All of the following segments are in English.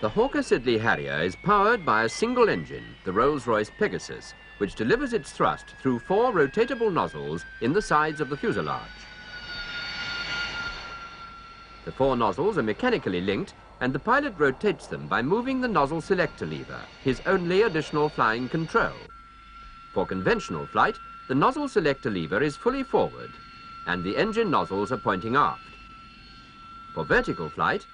The Hawker Siddeley Harrier is powered by a single engine, the Rolls-Royce Pegasus, which delivers its thrust through four rotatable nozzles in the sides of the fuselage. The four nozzles are mechanically linked and the pilot rotates them by moving the nozzle selector lever, his only additional flying control. For conventional flight, the nozzle selector lever is fully forward and the engine nozzles are pointing aft. For vertical flight,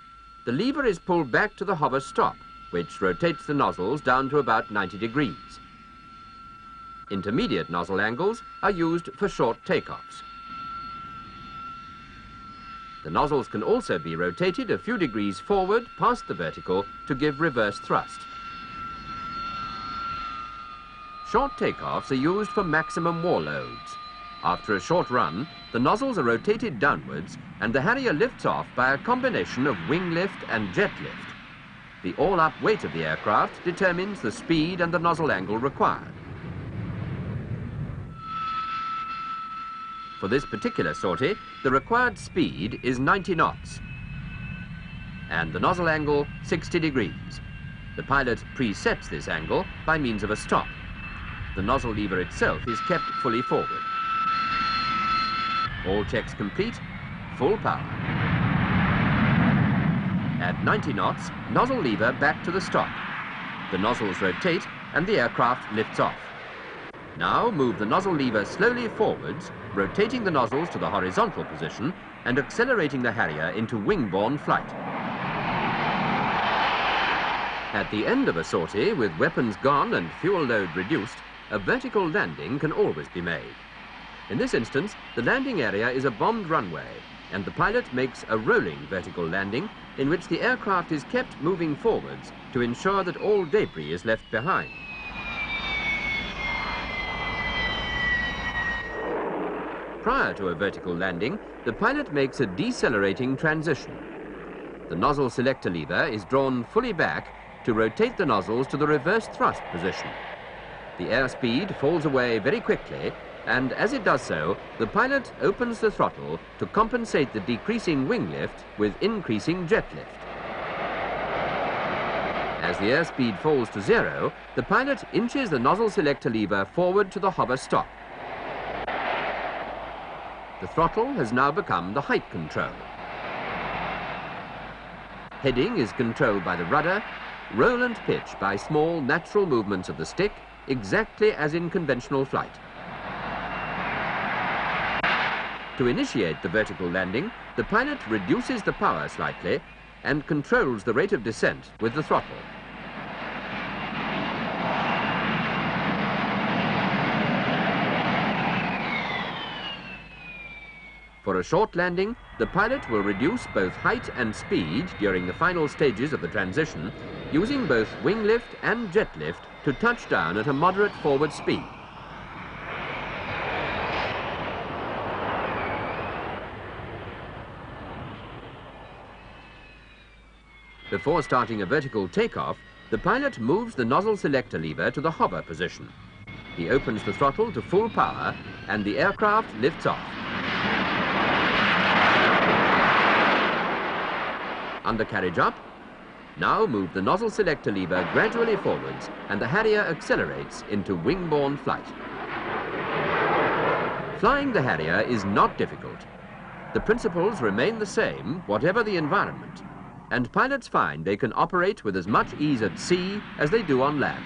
the lever is pulled back to the hover stop, which rotates the nozzles down to about 90 degrees. Intermediate nozzle angles are used for short takeoffs. The nozzles can also be rotated a few degrees forward past the vertical to give reverse thrust. Short takeoffs are used for maximum war loads. After a short run, the nozzles are rotated downwards and the Harrier lifts off by a combination of wing lift and jet lift. The all-up weight of the aircraft determines the speed and the nozzle angle required. For this particular sortie, the required speed is 90 knots and the nozzle angle 60 degrees. The pilot presets this angle by means of a stop. The nozzle lever itself is kept fully forward. All checks complete, full power. At 90 knots, nozzle lever back to the stop. The nozzles rotate and the aircraft lifts off. Now move the nozzle lever slowly forwards, rotating the nozzles to the horizontal position and accelerating the Harrier into wing-borne flight. At the end of a sortie, with weapons gone and fuel load reduced, a vertical landing can always be made. In this instance, the landing area is a bombed runway, and the pilot makes a rolling vertical landing in which the aircraft is kept moving forwards to ensure that all debris is left behind. Prior to a vertical landing, the pilot makes a decelerating transition. The nozzle selector lever is drawn fully back to rotate the nozzles to the reverse thrust position. The airspeed falls away very quickly, and as it does so, the pilot opens the throttle to compensate the decreasing wing lift with increasing jet lift. As the airspeed falls to zero, the pilot inches the nozzle selector lever forward to the hover stop. The throttle has now become the height control. Heading is controlled by the rudder, roll and pitch by small natural movements of the stick, exactly as in conventional flight. To initiate the vertical landing, the pilot reduces the power slightly and controls the rate of descent with the throttle. For a short landing, the pilot will reduce both height and speed during the final stages of the transition, using both wing lift and jet lift to touch down at a moderate forward speed. Before starting a vertical takeoff, the pilot moves the nozzle selector lever to the hover position. He opens the throttle to full power and the aircraft lifts off. Undercarriage up. Now move the nozzle selector lever gradually forwards and the Harrier accelerates into wing-borne flight. Flying the Harrier is not difficult. The principles remain the same, whatever the environment, and pilots find they can operate with as much ease at sea as they do on land.